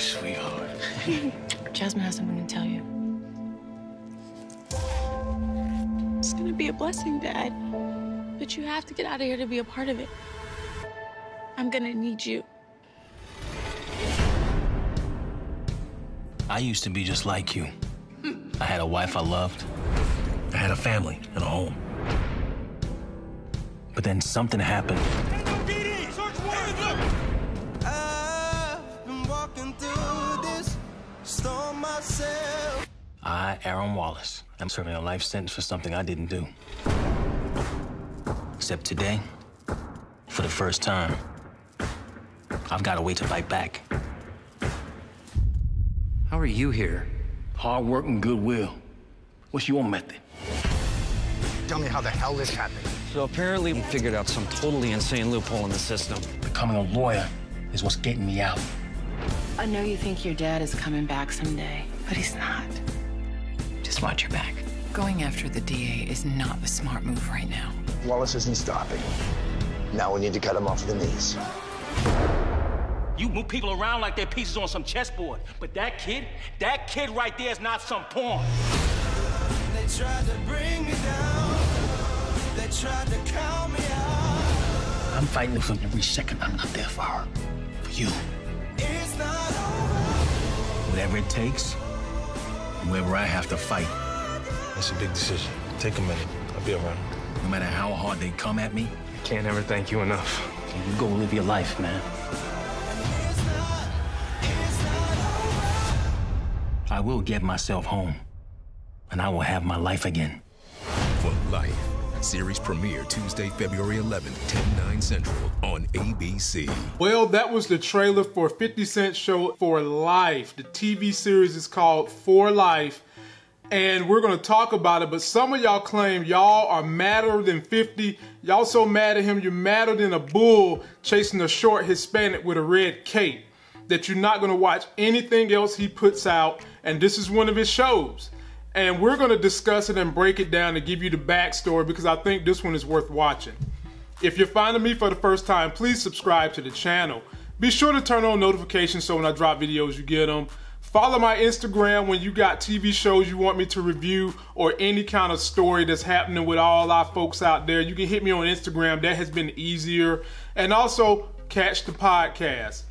sweetheart. Jasmine has something to tell you. It's gonna be a blessing, Dad. But you have to get out of here to be a part of it. I'm gonna need you. I used to be just like you. I had a wife I loved. I had a family and a home. But then something happened. I, Aaron Wallace, am serving a life sentence for something I didn't do. Except today, for the first time, I've got a way to fight back. How are you here? Hard work and goodwill. What's your method? Tell me how the hell this happened. So apparently we figured out some totally insane loophole in the system. Becoming a lawyer is what's getting me out. I know you think your dad is coming back someday, but he's not. Just watch your back. Going after the DA is not the smart move right now. Wallace isn't stopping. Now we need to cut him off the knees. You move people around like they're pieces on some chessboard. But that kid, that kid right there is not some pawn. They tried to bring me down. They tried to count me out. I'm fighting for every second I'm not there for her. For you. It's not over. Whatever it takes, wherever I have to fight. That's a big decision. Take a minute. I'll be around. No matter how hard they come at me, I Can't ever thank you enough. you go live your life, man. It's not. It's not over. I will get myself home. And I will have my life again. For Life. Series premiere Tuesday, February 11th, 10, 9 central on ABC. Well, that was the trailer for 50 Cent show For Life. The TV series is called For Life. And we're going to talk about it, but some of y'all claim y'all are madder than 50. Y'all so mad at him, you're madder than a bull chasing a short Hispanic with a red cape. That you're not going to watch anything else he puts out, and this is one of his shows. And we're going to discuss it and break it down and give you the backstory because I think this one is worth watching. If you're finding me for the first time, please subscribe to the channel. Be sure to turn on notifications so when I drop videos, you get them. Follow my Instagram when you got TV shows you want me to review or any kind of story that's happening with all our folks out there. You can hit me on Instagram. That has been easier. And also, catch the podcast.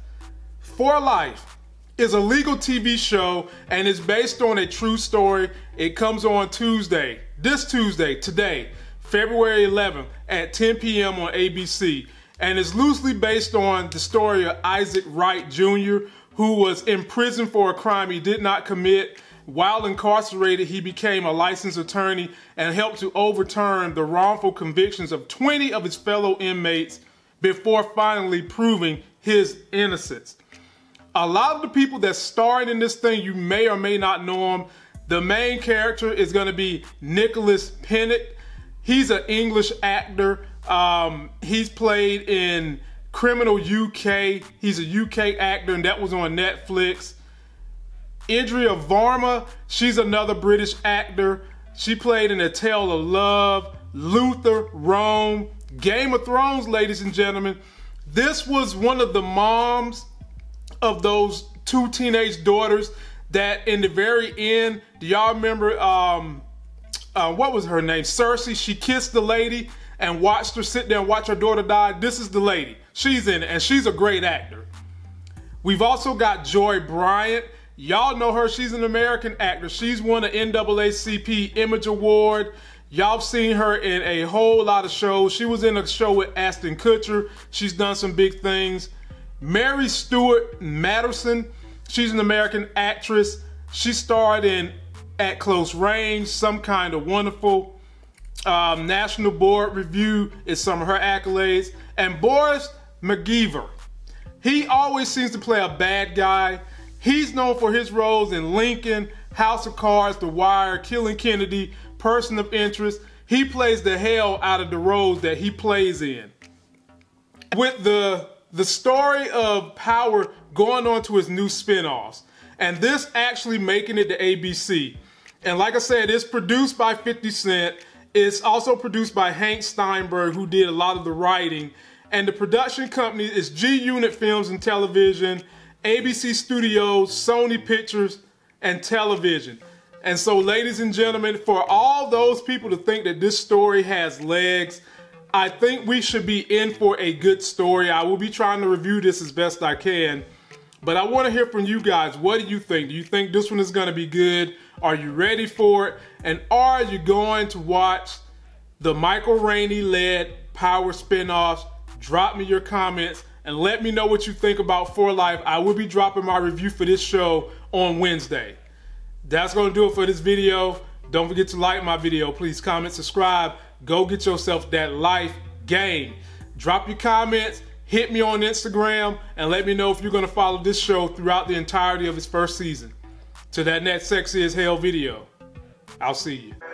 For Life is a legal TV show and is based on a true story. It comes on Tuesday, this Tuesday, today, February 11th at 10 p.m. on ABC, and is loosely based on the story of Isaac Wright Jr., who was in prison for a crime he did not commit. While incarcerated, he became a licensed attorney and helped to overturn the wrongful convictions of 20 of his fellow inmates before finally proving his innocence a lot of the people that starred in this thing, you may or may not know him. The main character is going to be Nicholas Pinnock. He's an English actor. Um, he's played in Criminal UK. He's a UK actor, and that was on Netflix. Indira Varma, she's another British actor. She played in A Tale of Love, Luther, Rome, Game of Thrones, ladies and gentlemen. This was one of the moms of those two teenage daughters that in the very end, do y'all remember um uh, what was her name? Cersei. She kissed the lady and watched her sit there and watch her daughter die. This is the lady. She's in it, and she's a great actor. We've also got Joy Bryant. Y'all know her. She's an American actor. She's won an NAACP Image Award. Y'all seen her in a whole lot of shows. She was in a show with Ashton Kutcher. She's done some big things. Mary Stuart Masterson. she's an American actress. She starred in At Close Range, Some Kind of Wonderful. Um, National Board Review is some of her accolades. And Boris McGiver, he always seems to play a bad guy. He's known for his roles in Lincoln, House of Cards, The Wire, Killing Kennedy, Person of Interest. He plays the hell out of the roles that he plays in. With the the story of Power going on to his new spinoffs, and this actually making it to ABC. And like I said, it's produced by 50 Cent. It's also produced by Hank Steinberg, who did a lot of the writing. And the production company is G Unit Films and Television. ABC Studios, Sony Pictures, and television. And so, ladies and gentlemen, for all those people to think that this story has legs, I think we should be in for a good story. I will be trying to review this as best I can. But I want to hear from you guys. What do you think? Do you think this one is going to be good? Are you ready for it? And are you going to watch the Michael Rainey led Power spinoffs? Drop me your comments and let me know what you think about For Life. I will be dropping my review for this show on Wednesday. That's going to do it for this video. Don't forget to like my video. Please comment, subscribe. Go get yourself that life game. Drop your comments, hit me on Instagram, and let me know if you're going to follow this show throughout the entirety of its first season. To that next sexy as hell video, I'll see you.